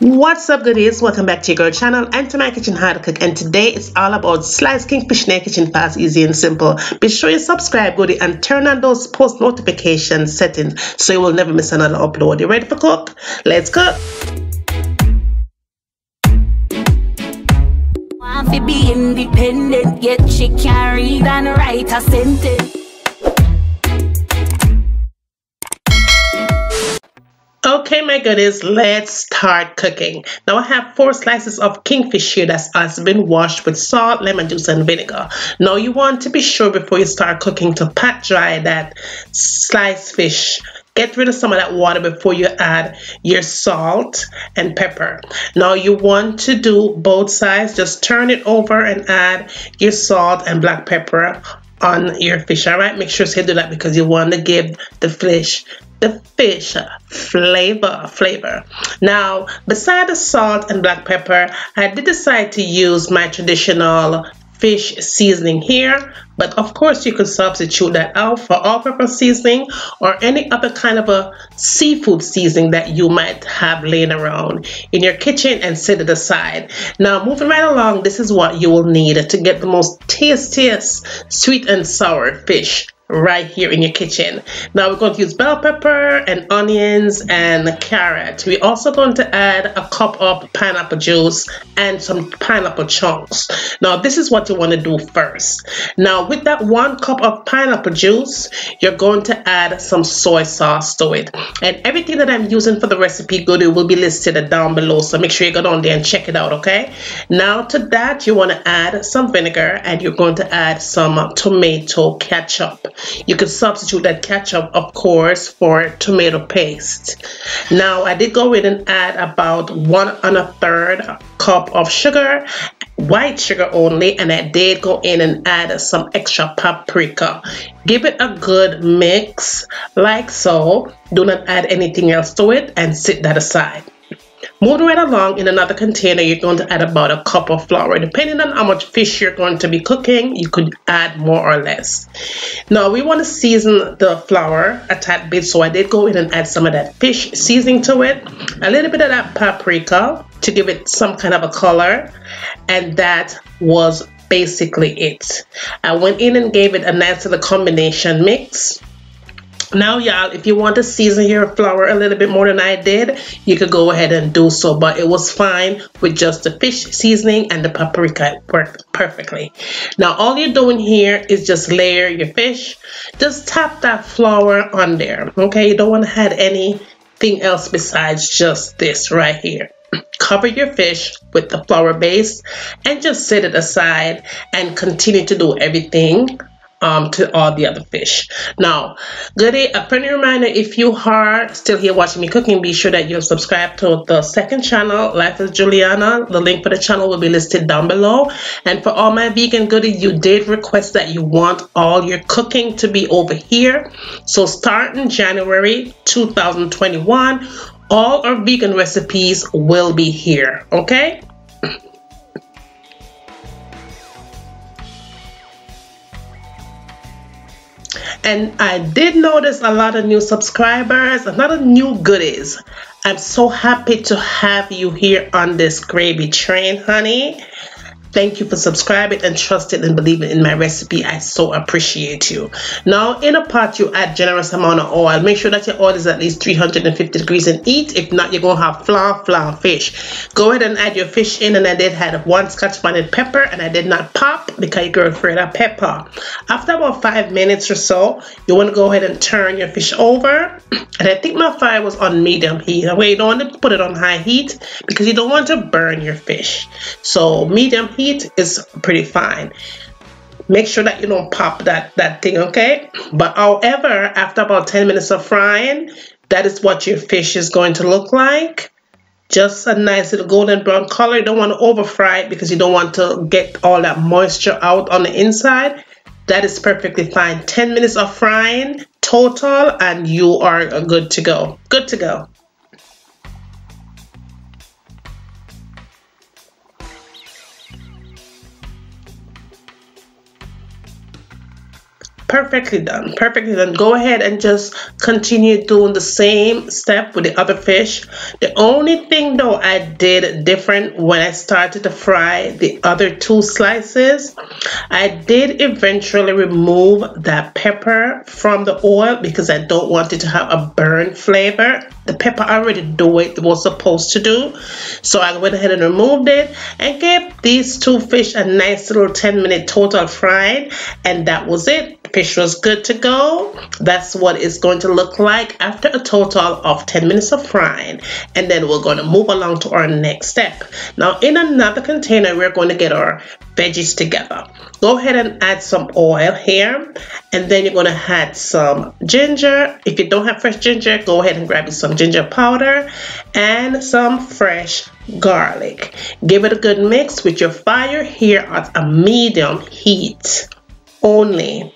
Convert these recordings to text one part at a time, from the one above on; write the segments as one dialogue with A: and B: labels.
A: What's up goodies? Welcome back to your girl channel and to my kitchen how to cook and today it's all about sliced kingfish in kitchen fast easy and simple. Be sure you subscribe goodie and turn on those post notification settings so you will never miss another upload. You ready for cook? Let's cook! Be independent yet she can't read and write a sentence Okay, my goodies, let's start cooking. Now I have four slices of kingfish here that has been washed with salt, lemon juice, and vinegar. Now you want to be sure before you start cooking to pat dry that sliced fish. Get rid of some of that water before you add your salt and pepper. Now you want to do both sides. Just turn it over and add your salt and black pepper on your fish all right? Make sure you do that because you want to give the fish the fish flavor flavor. Now beside the salt and black pepper I did decide to use my traditional fish seasoning here but of course you could substitute that out for all-purpose seasoning or any other kind of a seafood seasoning that you might have laying around in your kitchen and set it aside. Now moving right along this is what you will need to get the most tastiest sweet and sour fish right here in your kitchen. Now we're going to use bell pepper and onions and carrot. We're also going to add a cup of pineapple juice and some pineapple chunks. Now this is what you want to do first. Now with that one cup of pineapple juice, you're going to add some soy sauce to it. And everything that I'm using for the recipe good, it will be listed down below. So make sure you go down there and check it out, okay? Now to that, you want to add some vinegar and you're going to add some tomato ketchup. You can substitute that ketchup, of course, for tomato paste. Now, I did go in and add about one and a third cup of sugar white sugar only and I did go in and add some extra paprika. Give it a good mix like so. Do not add anything else to it and sit that aside Moving right along, in another container, you're going to add about a cup of flour. Depending on how much fish you're going to be cooking, you could add more or less. Now, we want to season the flour a tad bit, so I did go in and add some of that fish seasoning to it. A little bit of that paprika to give it some kind of a color. And that was basically it. I went in and gave it a nice little combination mix now y'all if you want to season your flour a little bit more than I did you could go ahead and do so but it was fine with just the fish seasoning and the paprika. Worked perfectly. Now all you're doing here is just layer your fish. Just tap that flour on there okay? You don't want to add anything else besides just this right here. Cover your fish with the flour base and just set it aside and continue to do everything um, to all the other fish. Now, goodie, a friendly reminder, if you are still here watching me cooking, be sure that you subscribe to the second channel, Life as Juliana. The link for the channel will be listed down below. And for all my vegan goodies, you did request that you want all your cooking to be over here. So starting January 2021, all our vegan recipes will be here, okay? And I did notice a lot of new subscribers, a lot of new goodies. I'm so happy to have you here on this gravy train, honey. Thank you for subscribing and trusting and believing in my recipe. I so appreciate you. Now, in a pot, you add generous amount of oil. Make sure that your oil is at least 350 degrees and eat. If not, you're going to have flour, flour fish. Go ahead and add your fish in. And I did have one scotch bonnet pepper. And I did not pop because you're afraid of pepper. After about five minutes or so, you want to go ahead and turn your fish over. And I think my fire was on medium heat. That you don't want to put it on high heat because you don't want to burn your fish. So medium heat heat is pretty fine make sure that you don't pop that that thing okay but however after about 10 minutes of frying that is what your fish is going to look like just a nice little golden brown color. You don't want to over fry it because you don't want to get all that moisture out on the inside. That is perfectly fine. 10 minutes of frying total and you are good to go. Good to go perfectly done perfectly done. Go ahead and just continue doing the same step with the other fish. The only thing though I did different when I started to fry the other two slices I did eventually remove that pepper from the oil because I don't want it to have a burn flavor the pepper already do what it was supposed to do. So I went ahead and removed it and gave these two fish a nice little 10 minute total fried and that was it. Fish was good to go. That's what it's going to look like after a total of 10 minutes of frying. And then we're going to move along to our next step. Now in another container we're going to get our veggies together go ahead and add some oil here and then you're going to add some ginger if you don't have fresh ginger go ahead and grab some ginger powder and some fresh garlic give it a good mix with your fire here at a medium heat only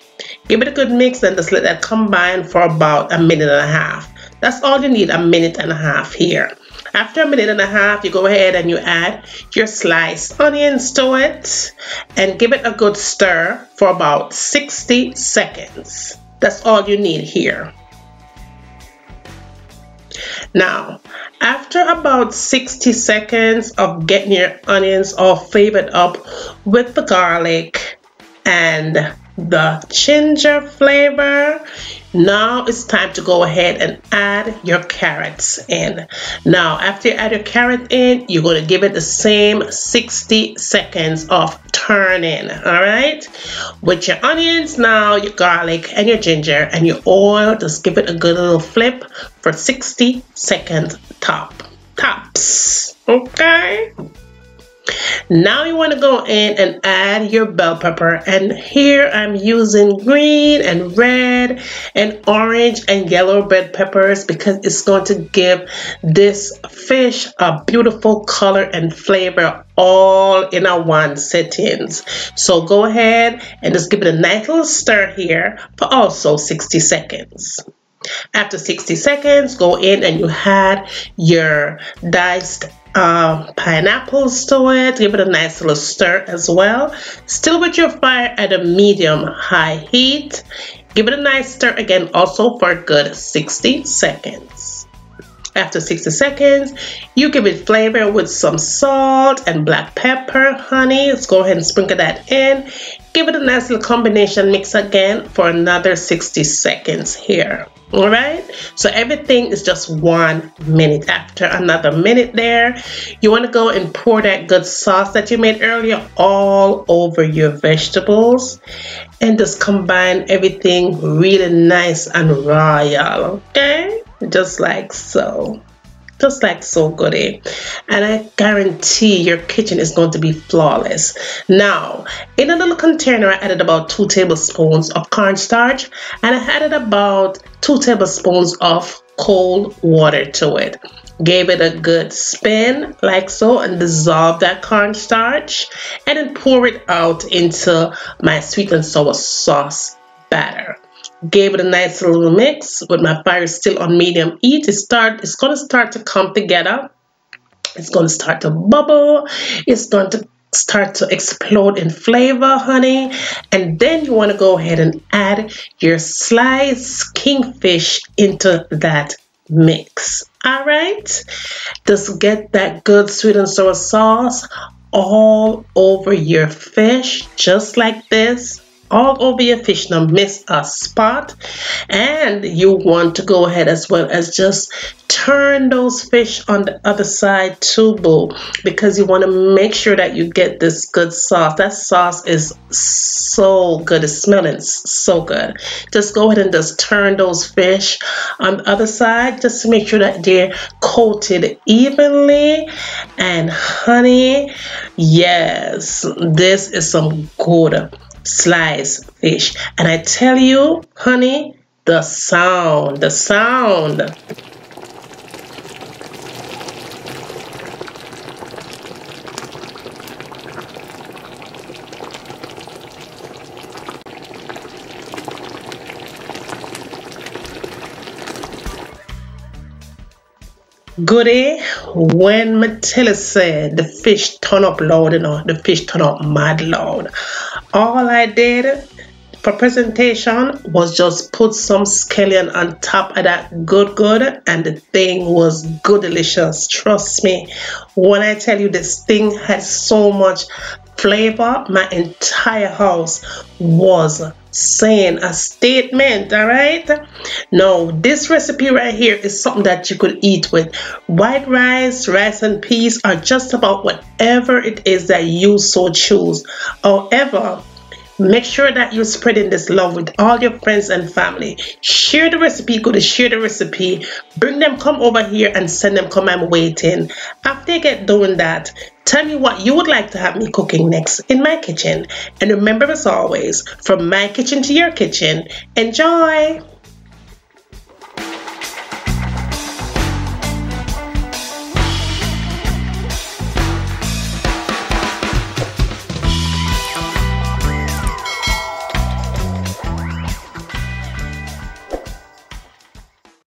A: Give it a good mix and just let that combine for about a minute and a half. That's all you need, a minute and a half here. After a minute and a half, you go ahead and you add your sliced onions to it and give it a good stir for about 60 seconds. That's all you need here. Now, after about 60 seconds of getting your onions all flavored up with the garlic and the ginger flavor now it's time to go ahead and add your carrots in. Now after you add your carrot in you're going to give it the same 60 seconds of turning all right? With your onions now your garlic and your ginger and your oil just give it a good little flip for 60 seconds top tops okay now you want to go in and add your bell pepper and here I'm using green and red and orange and yellow red peppers because it's going to give this fish a beautiful color and flavor all in a one settings so go ahead and just give it a nice little stir here for also 60 seconds after 60 seconds go in and you add your diced uh, pineapples to it. Give it a nice little stir as well. Still with your fire at a medium high heat. Give it a nice stir again also for a good 60 seconds. After 60 seconds, you give it flavor with some salt and black pepper, honey. Let's go ahead and sprinkle that in. Give it a nice little combination mix again for another 60 seconds here all right? So everything is just one minute. After another minute there you want to go and pour that good sauce that you made earlier all over your vegetables and just combine everything really nice and royal okay? Just like so just like so goody eh? and I guarantee your kitchen is going to be flawless. Now in a little container I added about two tablespoons of cornstarch and I added about two tablespoons of cold water to it. Gave it a good spin like so and dissolve that cornstarch and then pour it out into my sweet and sour sauce batter gave it a nice little mix with my fire still on medium heat. It start, it's going to start to come together. It's going to start to bubble. It's going to start to explode in flavor, honey. And then you want to go ahead and add your sliced kingfish into that mix. All right. Just get that good sweet and sour sauce all over your fish, just like this all over your fish now miss a spot. And you want to go ahead as well as just turn those fish on the other side too boo because you want to make sure that you get this good sauce. That sauce is so good. It's smelling so good. Just go ahead and just turn those fish on the other side just to make sure that they're coated evenly. And honey yes this is some good sliced fish. And I tell you, honey, the sound, the sound. Goody, when Matilda said the fish turn up loud, you know, the fish turn up mad loud all I did for presentation was just put some scallion on top of that good good and the thing was good delicious trust me. When I tell you this thing had so much flavor my entire house was saying a statement all right? Now this recipe right here is something that you could eat with. White rice rice and peas or just about whatever it is that you so choose. However Make sure that you're spreading this love with all your friends and family. Share the recipe, go to share the recipe. Bring them, come over here and send them, come, I'm waiting. After you get doing that, tell me what you would like to have me cooking next in my kitchen. And remember as always, from my kitchen to your kitchen, enjoy!